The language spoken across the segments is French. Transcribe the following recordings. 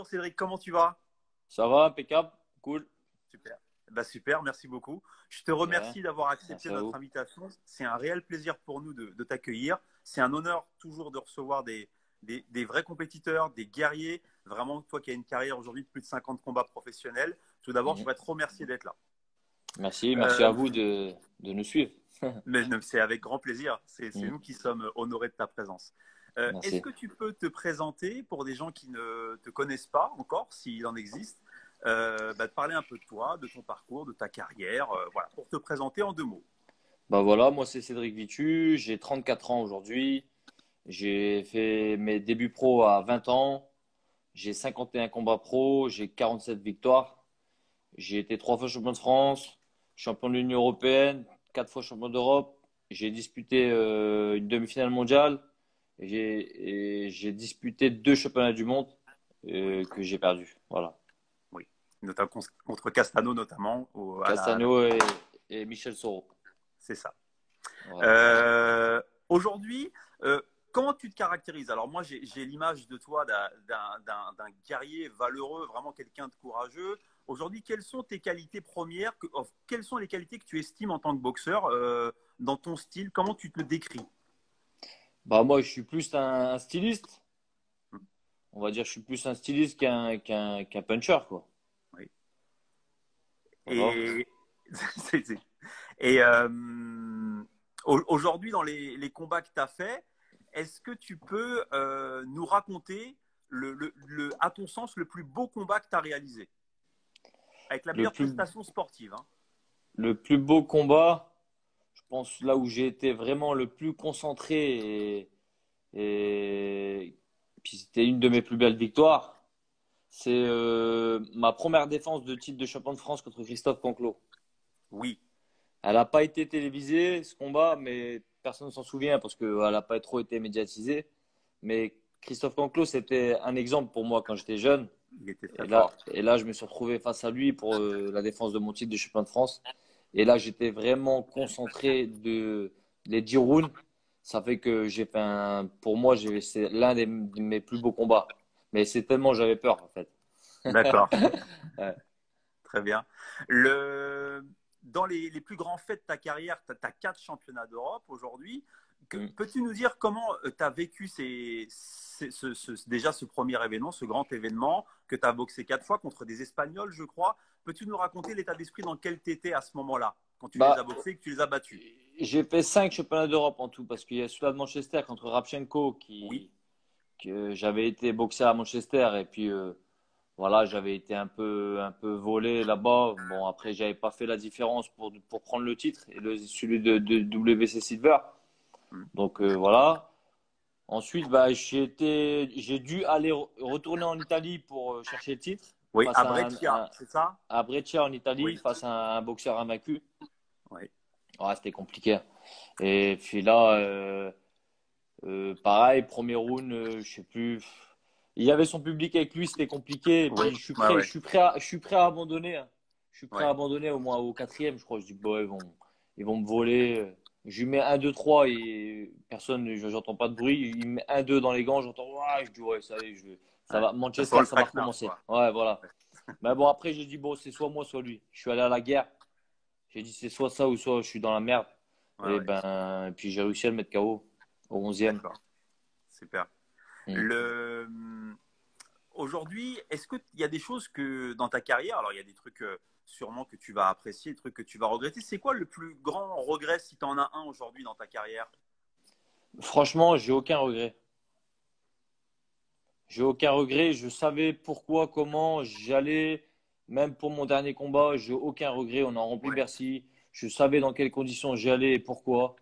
Bonjour Cédric, comment tu vas? Ça va, impeccable, cool. Super. Bah super, merci beaucoup. Je te remercie d'avoir accepté notre invitation. C'est un réel plaisir pour nous de, t'accueillir. C'est un honneur toujours de recevoir des, des, vrais compétiteurs, des guerriers. Vraiment, toi qui as une carrière aujourd'hui de plus de 50 combats professionnels. Tout d'abord, je mhm. voudrais te remercier d'être là. Merci, merci à euh, vous de, de, nous suivre. Mais c'est avec grand plaisir. C'est mhm. nous qui sommes honorés de ta présence. Euh, est-ce que tu peux te présenter pour des gens qui ne te connaissent pas encore, s'il en existe, euh, bah, de parler un peu de toi, de ton parcours, de ta carrière, euh, voilà, pour te présenter en deux mots. Bah voilà, moi c'est Cédric Vitu, j'ai 34 ans aujourd'hui, j'ai fait mes débuts pro à 20 ans, j'ai 51 combats pro, j'ai 47 victoires, j'ai été trois fois champion de France, champion de l'Union européenne, quatre fois champion d'Europe, j'ai disputé une demi-finale mondiale, j'ai disputé deux championnats du monde euh, que j'ai perdu. Voilà. Oui, notamment contre Castano notamment. Castano et, Michel Soro. C'est ça. Euh, aujourd'hui, euh, comment tu te caractérises? Alors moi, j'ai l'image de toi d'un guerrier valeureux, vraiment quelqu'un de courageux. Aujourd'hui, quelles sont tes qualités premières oh, Quelles sont les qualités que tu estimes en tant que boxeur dans ton style? Comment tu te le décris? Bah, moi, je suis plus un, styliste. On va dire, je suis plus un styliste qu'un qu'un puncher, quoi. Oui. Et, et euh, aujourd'hui, dans les, les, combats que tu as faits, est-ce que tu peux euh, nous raconter, le, le, à ton sens, le plus beau combat que tu as réalisé? Avec la meilleure prestation sportive. Hein. Le plus beau combat pense, là où j'ai été vraiment le plus concentré et, puis c'était une de mes plus belles victoires, c'est euh, ma première défense de titre de champion de France contre Christophe Conclos. Oui. Elle n'a pas été télévisée, ce combat, mais personne ne s'en souvient parce qu'elle n'a pas trop été médiatisée. Mais Christophe Conclos, c'était un exemple pour moi quand j'étais jeune. et, là, et là, je me suis retrouvé face à lui pour euh, la défense de mon titre de champion de France. Et là, j'étais vraiment concentré de les 10 rounds. Ça fait que j'ai fait un, pour moi, c'est l'un de mes plus beaux combats. Mais c'est tellement j'avais peur, en fait. D'accord. Très bien. Le, dans les, les, plus grands faits de ta carrière, tu as, quatre championnats d'Europe aujourd'hui. Peux-tu nous dire comment euh, tu as vécu ces, ce, déjà ce premier événement, ce grand événement que tu as boxé quatre fois contre des Espagnols, je crois? Peux-tu nous raconter l'état d'esprit dans lequel tu étais à ce moment-là, quand tu bah, les as boxés et que tu les as battus? J'ai fait cinq championnats d'Europe en tout, parce qu'il y a celui de Manchester contre Rapchenko, qui, que j'avais été boxé à Manchester, et puis euh, voilà, j'avais été un peu, un peu volé là-bas. Bon, après, j'avais pas fait la différence pour, pour prendre le titre, et le, celui de, WC Silver. Donc euh, voilà. Ensuite, bah, j'ai dû aller retourner en Italie pour euh, chercher le titre. Oui, à Breccia, c'est ça? À Breccia en Italie, face à un boxeur invaincu. Oui. Ouais, c'était compliqué. Et puis là, euh, euh, pareil, premier round, euh, je sais plus. Il y avait son public avec lui, c'était compliqué. je suis prêt, je suis prêt, à, je suis prêt à abandonner. Hein. Je suis prêt à abandonner au moins au quatrième, je crois. Je dis bon, ils vont, ils vont me voler. Je lui mets 1, 2, 3 et personne, j'entends pas de bruit. Il met 1, 2 dans les gants, j'entends, ouais, je dis ouais, ça y est, je vais ça va, Manchester, ça va recommencer. Ouais, voilà. Mais bon, après, j'ai dit, bon, c'est soit moi, soit lui. Je suis allé à la guerre. J'ai dit, c'est soit ça ou soit je suis dans la merde. et ben, puis j'ai réussi à le mettre KO au 11e. Super. Mm. Le... Aujourd'hui, est-ce qu'il y a des choses que dans ta carrière, alors il y a des trucs euh, sûrement que tu vas apprécier, des trucs que tu vas regretter. C'est quoi le plus grand regret si tu en as un aujourd'hui dans ta carrière? Franchement, j'ai aucun regret. J'ai aucun regret. Je savais pourquoi, comment j'allais. Même pour mon dernier combat, j'ai aucun regret. On a rempli Bercy. Je savais dans quelles conditions j'allais et pourquoi.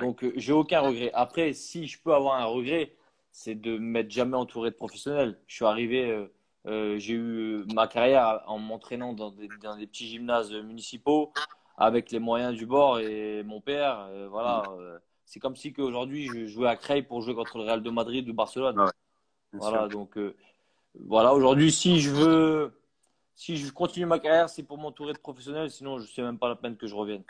Donc, euh, j'ai aucun regret. Après, si je peux avoir un regret, c'est de m'être jamais entouré de professionnels. Je suis arrivé, euh, euh, j'ai eu ma carrière en m'entraînant dans des, dans des, petits gymnases municipaux avec les moyens du bord et mon père. voilà. c'est comme si qu'aujourd'hui, je jouais à Creil pour jouer contre le Real de Madrid ou Barcelone. Voilà, donc euh, voilà, aujourd'hui, si je veux, si je continue ma carrière, c'est pour m'entourer de professionnels, sinon je sais même pas la peine que je revienne.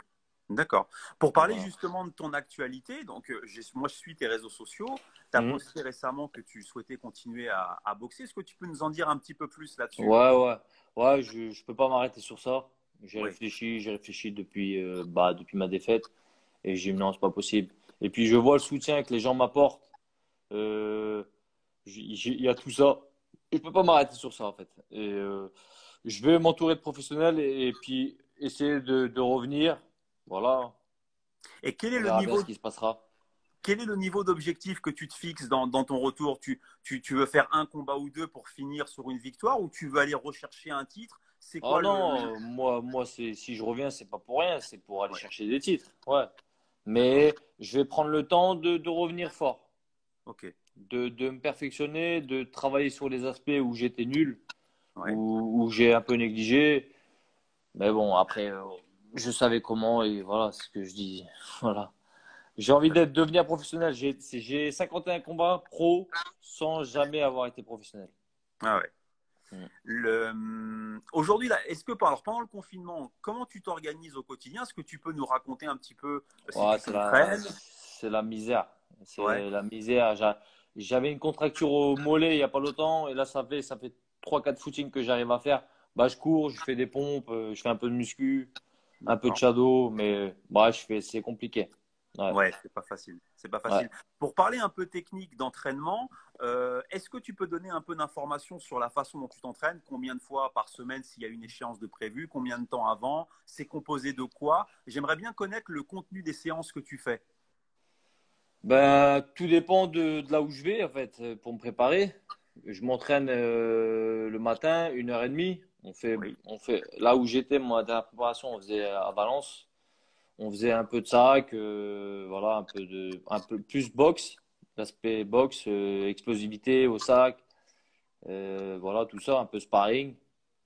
D'accord. Pour parler justement de ton actualité, donc euh, moi je suis tes réseaux sociaux. Tu as mhm. posté récemment que tu souhaitais continuer à, boxer. Est-ce que tu peux nous en dire un petit peu plus là-dessus? Ouais, ouais. Ouais, je ne peux pas m'arrêter sur ça. J'ai réfléchi, j'ai réfléchi depuis, euh, bah, depuis ma défaite et j'ai dit non, c'est pas possible. Et puis je vois le soutien que les gens m'apportent. Euh, il y a tout ça. Je peux pas m'arrêter sur ça en fait. Et, je vais m'entourer de professionnels et, puis essayer de, de revenir voilà. Et quel est le niveau qui se passera Quel est le niveau d'objectif que tu te fixes dans, ton retour? Tu, tu, veux faire un combat ou deux pour finir sur une victoire ou tu veux aller rechercher un titre? C'est quoi oh non, moi, moi si je reviens, c'est pas pour rien, c'est pour aller chercher des titres. Ouais. Mais je vais prendre le temps de, revenir fort. Ok. De, de, me perfectionner, de travailler sur les aspects où j'étais nul, où, où j'ai un peu négligé. Mais bon, après, euh, je savais comment et voilà ce que je dis. Voilà. J'ai envie d'être devenir professionnel. J'ai 51 combats pro sans jamais avoir été professionnel. Ah ouais. Mm. Aujourd'hui, est-ce que alors, pendant le confinement, comment tu t'organises au quotidien? Est-ce que tu peux nous raconter un petit peu euh, C'est la, misère. C'est la misère. J'avais une contracture au mollet il n'y a pas longtemps et là, ça fait, ça fait 3-4 footings que j'arrive à faire. Bah, je cours, je fais des pompes, euh, je fais un peu de muscu un peu de shadow, mais bref, c'est compliqué. Ouais, c'est pas facile. C'est pas facile. Pour parler un peu technique d'entraînement, euh, est-ce que tu peux donner un peu d'informations sur la façon dont tu t'entraînes? Combien de fois par semaine s'il y a une échéance de prévu? Combien de temps avant? C'est composé de quoi? J'aimerais bien connaître le contenu des séances que tu fais. Ben, tout dépend de, de, là où je vais en fait pour me préparer. Je m'entraîne euh, le matin, une heure et demie. On fait, on fait, là où j'étais, moi, dans la préparation, on faisait à Valence, on faisait un peu de sac, euh, voilà, un peu de, un peu plus boxe, l'aspect boxe, euh, explosivité au sac, euh, voilà, tout ça, un peu sparring.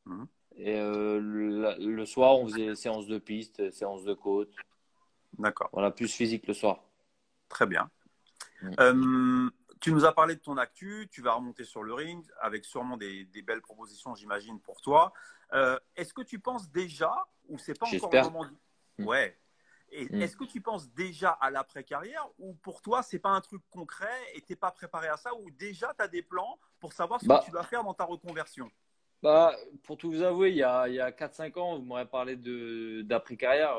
Mhm. Et le, soir, on faisait séance de piste, séance de côte. D'accord. Voilà, plus physique le soir. Très bien. Mm tu nous as parlé de ton actu, tu vas remonter sur le ring avec sûrement des, belles propositions, j'imagine, pour toi. Euh, est-ce que tu penses déjà, ou c'est pas encore le moment mm. Ouais. Mm. Est-ce que tu penses déjà à l'après-carrière ou pour toi, c'est pas un truc concret et tu n'es pas préparé à ça ou déjà tu as des plans pour savoir ce que bah. tu vas faire dans ta reconversion? Bah, Pour tout vous avouer, il y a, a 4-5 ans, vous m'aurez parlé d'après-carrière.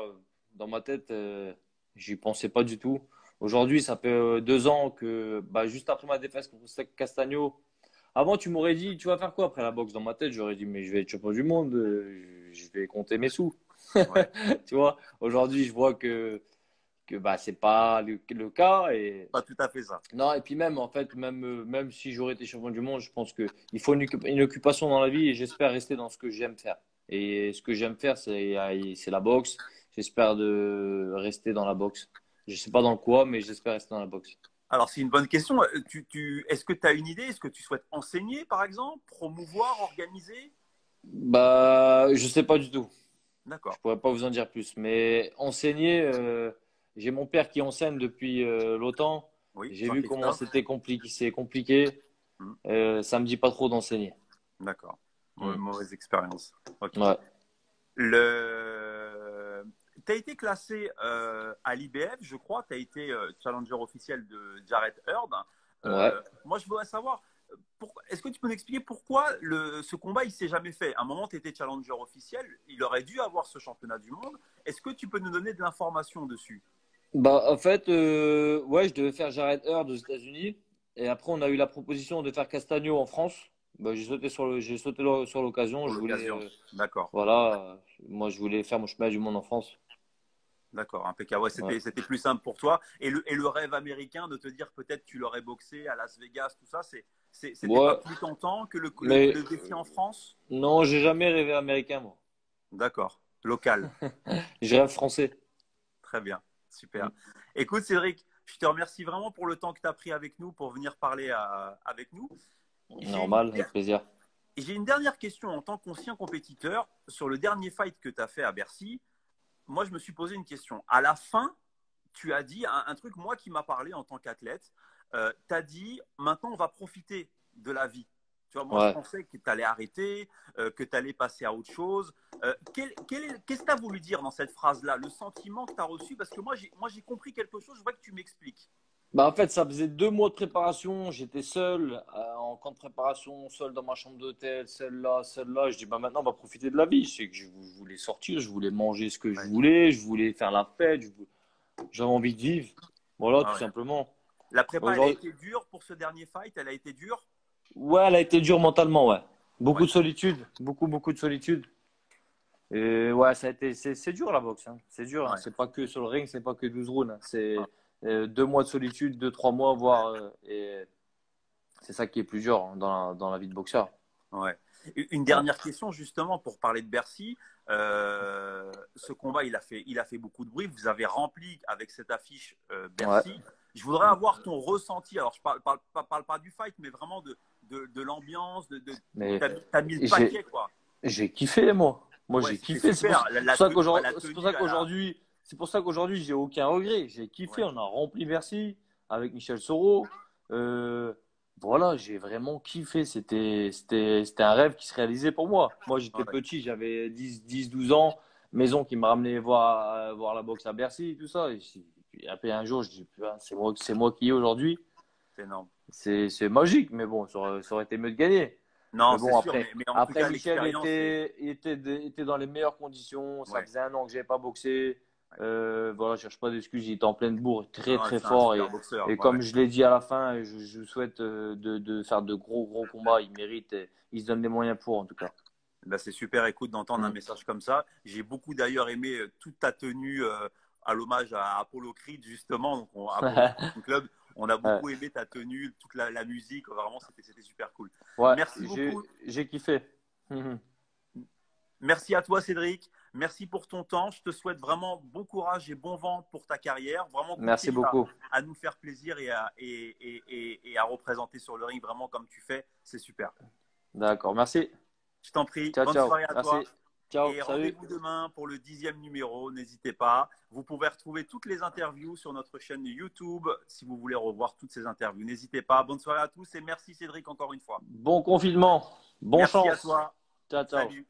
Dans ma tête, euh, j'y pensais pas du tout. Aujourd'hui, ça fait euh, deux ans que, bah, juste après ma défaite contre Castagno, avant, tu m'aurais dit, tu vas faire quoi après la boxe? Dans ma tête, j'aurais dit, mais je vais être champion du monde, euh, je vais compter mes sous. tu vois, aujourd'hui, je vois que que bah c'est pas le, cas et pas tout à fait ça. Non et puis même en fait même euh, même si j'aurais été champion du monde, je pense que il faut une, une occupation dans la vie et j'espère rester dans ce que j'aime faire. Et ce que j'aime faire c'est c'est la boxe. J'espère de rester dans la boxe. Je ne sais pas dans quoi, mais j'espère rester dans la boxe. Alors, c'est une bonne question. Euh, tu, Est-ce que tu as une idée? Est-ce que tu souhaites enseigner, par exemple? Promouvoir Organiser? Bah, Je ne sais pas du tout. D'accord. Je ne pourrais pas vous en dire plus. Mais enseigner, euh, j'ai mon père qui enseigne depuis euh, longtemps. Oui, j'ai vu comment c'était compliqué. C'est compliqué. Hum. ça ne me dit pas trop d'enseigner. D'accord. Hum. Mauvaise expérience. Ouais. Le tu as été classé euh, à l'IBF, je crois. Tu as été euh, challenger officiel de Jared Heard. Euh, moi, je voudrais savoir, est-ce que tu peux m'expliquer pourquoi le, ce combat, il s'est jamais fait? À un moment, tu étais challenger officiel. Il aurait dû avoir ce championnat du monde. Est-ce que tu peux nous donner de l'information dessus? Bah, En fait, ouais, je devais faire Jared Heard aux États-Unis. Et après, on a eu la proposition de faire Castagno en France. Bah, j'ai sauté sur le, j'ai sauté sur l'occasion. Je voulais, D'accord. Voilà, moi je voulais faire mon chemin du monde en France. D'accord, impeccable. Ouais, c'était, plus simple pour toi. Et le, et le rêve américain de te dire peut-être tu l'aurais boxé à Las Vegas, tout ça, c'est, c'était pas plus tentant que le, le, défi en France? Non, j'ai jamais rêvé américain, moi. D'accord, local. je rêve français. Très bien, super. Mm. Écoute, Cédric, je te remercie vraiment pour le temps que tu as pris avec nous pour venir parler avec nous. Normal, avec plaisir. J'ai une dernière question en tant qu'ancien compétiteur sur le dernier fight que tu as fait à Bercy moi, je me suis posé une question. À la fin, tu as dit un, truc, moi, qui m'a parlé en tant qu'athlète. Euh, tu as dit, maintenant, on va profiter de la vie. Tu vois, moi, je pensais que tu allais arrêter, euh, que tu allais passer à autre chose. Euh, qu'est-ce que tu as voulu dire dans cette phrase-là? Le sentiment que tu as reçu? Parce que moi, j'ai compris quelque chose, je vois que tu m'expliques. Bah en fait, ça faisait deux mois de préparation. J'étais seul euh, en camp de préparation, seul dans ma chambre d'hôtel, seul là, seul là. Je dis bah maintenant on va profiter de la vie. C'est que je voulais sortir, je voulais manger ce que je voulais, je voulais faire la fête, j'avais envie de vivre. Voilà, tout simplement. La prépa elle a été dure pour ce dernier fight? Elle a été dure? Ouais, elle a été dure mentalement, ouais. Beaucoup de solitude, beaucoup beaucoup de solitude. Et ouais, ça a été, c'est dur la boxe. Hein. C'est dur. Hein. C'est pas que sur le ring, c'est pas que 12 rounds. Hein. C'est deux mois de solitude, deux, trois mois, voire. Euh, et c'est ça qui est plus dur dans la, dans la vie de boxeur. Ouais. Une dernière question, justement, pour parler de Bercy. Euh, ce combat, il a, fait, il a fait beaucoup de bruit. Vous avez rempli avec cette affiche Bercy. Je voudrais avoir ton ressenti. Alors, je ne parle, parle, pas du fight, mais vraiment de, de, de l'ambiance. De, de as mis le paquet, quoi. J'ai kiffé, moi. Moi, j'ai kiffé. C'est pour, pour, ça qu'aujourd'hui, c'est pour ça qu'aujourd'hui, j'ai aucun regret. J'ai kiffé. On a rempli Bercy avec Michel Soro. Euh, voilà, j'ai vraiment kiffé. C'était, c'était, c'était un rêve qui se réalisait pour moi. Moi, j'étais petit, j'avais 10, 10, 12 ans. Maison qui me ramenait voir, voir la boxe à Bercy, tout ça. Et puis après, un jour, je dis, c'est moi, c'est moi qui ai aujourd'hui. C'est énorme. C'est, c'est magique, mais bon, ça aurait, été mieux de gagner. Non, bon, après, mais, après Michel était, était, était, dans les meilleures conditions. Ça faisait un an que je n'avais pas boxé. Euh, voilà, je cherche pas d'excuses. Il est en pleine bourre, très très fort. Et, comme je l'ai dit à la fin, je, je souhaite euh, de, de, faire de gros gros combats. Il mérite. il se donne les moyens pour, en tout cas. Bah, c'est super, écoute, d'entendre un mm. message comme ça. J'ai beaucoup d'ailleurs aimé euh, toute ta tenue à l'hommage à Apollo Creed, justement. Donc, on, club. On a beaucoup aimé ta tenue, toute la, la musique. Vraiment, c'était super cool. Merci beaucoup. J'ai kiffé. Merci à toi, Cédric. Merci pour ton temps. Je te souhaite vraiment bon courage et bon vent pour ta carrière. Vraiment, merci beaucoup. À, nous faire plaisir et à, et, et, à représenter sur le ring vraiment comme tu fais. C'est super. D'accord, merci. Je t'en prie. Ciao, Bonne ciao. soirée à merci. toi. Ciao, et rendez-vous demain pour le dixième numéro. N'hésitez pas. Vous pouvez retrouver toutes les interviews sur notre chaîne YouTube si vous voulez revoir toutes ces interviews. N'hésitez pas. Bonne soirée à tous et merci Cédric encore une fois. Bon confinement. Bon merci chance. à toi. Ciao, ciao. Salut.